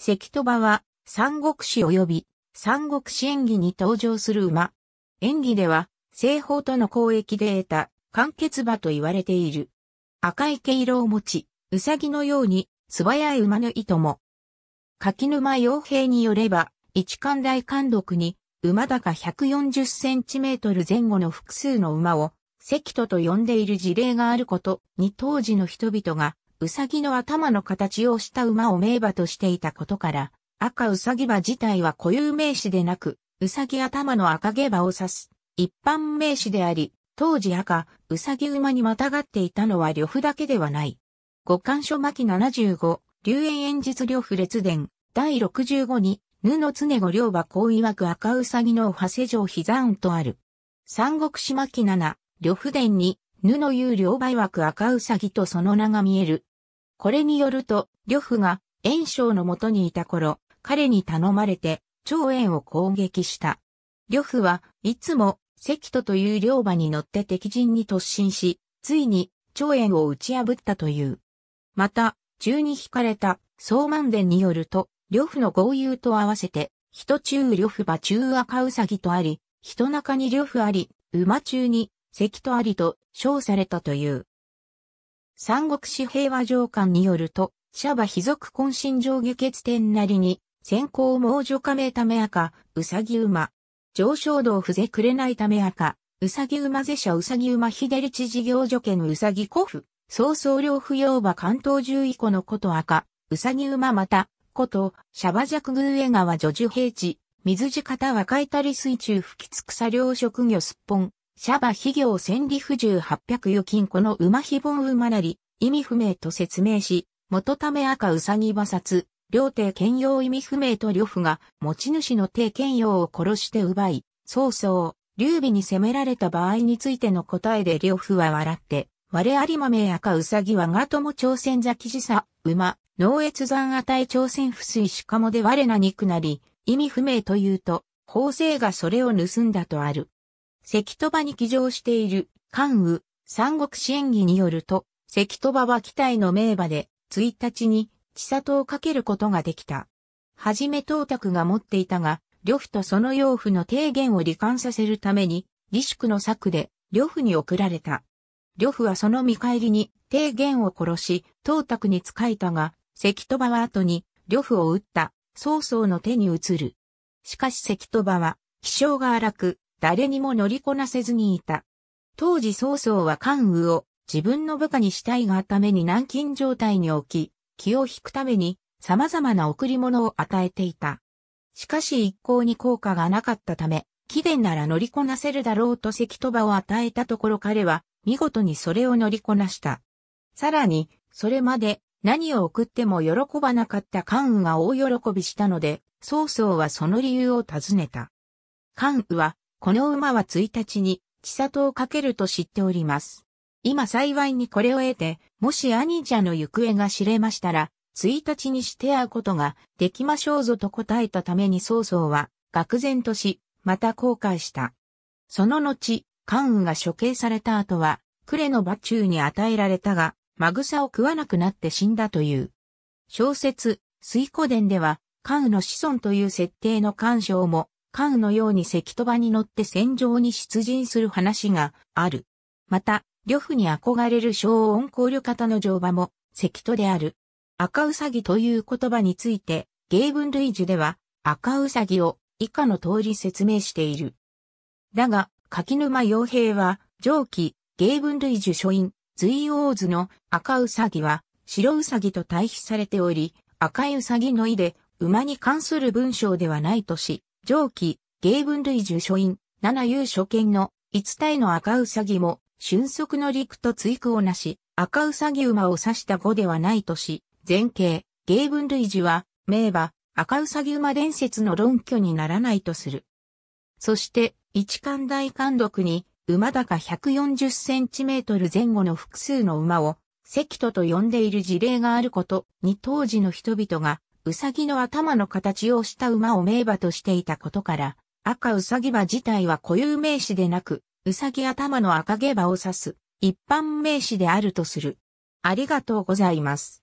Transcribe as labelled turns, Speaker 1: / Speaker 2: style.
Speaker 1: 関戸馬は三国志及び三国志演技に登場する馬。演技では西方との交易で得た完結馬と言われている。赤い毛色を持ち、うさぎのように素早い馬の糸も。柿沼洋平によれば、一貫大監督に馬高140センチメートル前後の複数の馬を関戸と呼んでいる事例があることに当時の人々がうさぎの頭の形をした馬を名馬としていたことから、赤うさぎ馬自体は固有名詞でなく、うさぎ頭の赤毛馬を指す一般名詞であり、当時赤、うさぎ馬にまたがっていたのは呂布だけではない。五巻書巻75、龍炎演実呂布列伝、第65に、布常子両馬こう曰く赤うさぎの長谷城膝山とある。三国志巻7、呂布伝に、布の有両馬曰く赤うさぎとその名が見える。これによると、呂布が炎章のもとにいた頃、彼に頼まれて、長炎を攻撃した。呂布はいつも、関戸という両馬に乗って敵陣に突進し、ついに、長炎を打ち破ったという。また、中に引かれた、総万伝によると、呂布の豪遊と合わせて、人中呂布馬中赤うさぎとあり、人中に呂布あり、馬中に関戸ありと称されたという。三国志平和上官によると、シャバ卑族渾身上下決点なりに、先行猛女加盟ため赤、うさぎ馬。上昇道ふぜくれないため赤、うさぎ馬ぜ者うさぎ馬ひでり地事業所県うさぎ古府。総総領不要馬関東十以降のこと赤、うさぎ馬また、こと、シャバ弱宮江川女樹平地、水地方若いたり水中吹きつく作業職業すっぽん、シャバ非行千里不十八百余金この馬非本馬なり、意味不明と説明し、元ため赤うさぎ馬殺、両帝兼用意味不明と呂布が持ち主の帝兼用を殺して奪い、曹操、劉備に攻められた場合についての答えで呂布は笑って、我有馬名赤うさぎはがとも朝鮮崎地さ、馬、農越山値朝鮮不水しかもで我な肉なり、意味不明というと、法政がそれを盗んだとある。関戸場に騎乗している関羽、三国志演義によると、関戸場は機体の名馬で、1日に、千里をかけることができた。はじめ東卓が持っていたが、呂布とその養父の提言を罹患させるために、李粛の策で、呂布に送られた。呂布はその見返りに、提言を殺し、東卓に仕えたが、関戸場は後に、呂布を撃った、曹操の手に移る。しかし関戸場は、気性が荒く、誰にも乗りこなせずにいた。当時曹操は関羽を自分の部下にしたいがために軟禁状態に置き、気を引くために様々な贈り物を与えていた。しかし一向に効果がなかったため、貴殿なら乗りこなせるだろうと関戸場を与えたところ彼は見事にそれを乗りこなした。さらに、それまで何を送っても喜ばなかった関羽が大喜びしたので、曹操はその理由を尋ねた。関羽はこの馬は1日に、千里をかけると知っております。今幸いにこれを得て、もし兄者の行方が知れましたら、1日にして会うことができましょうぞと答えたために曹操は、愕然とし、また後悔した。その後、関羽が処刑された後は、呉の馬中に与えられたが、マグサを食わなくなって死んだという。小説、水古伝では、関羽の子孫という設定の干渉も関羽のように関戸場に乗って戦場に出陣する話がある。また、呂布に憧れる小音考慮方の乗馬も関戸である。赤うさぎという言葉について、芸文類樹では赤うさぎを以下の通り説明している。だが、柿沼洋平は、上記、芸文類樹書院、随王図の赤うさぎは、白うさぎと対比されており、赤いうさぎの意で、馬に関する文章ではないとし、上記、芸文類受書院、七遊書見の五体の赤うさぎも、俊足の陸と追句をなし、赤うさぎ馬を指した語ではないとし、前景、芸文類樹は、名馬、赤うさぎ馬伝説の論拠にならないとする。そして、一貫大監督に、馬高140センチメートル前後の複数の馬を、関戸と呼んでいる事例があることに当時の人々がうさぎの頭の形をした馬を名馬としていたことから、赤うさぎ馬自体は固有名詞でなく、うさぎ頭の赤毛馬を指す一般名詞であるとする。ありがとうございます。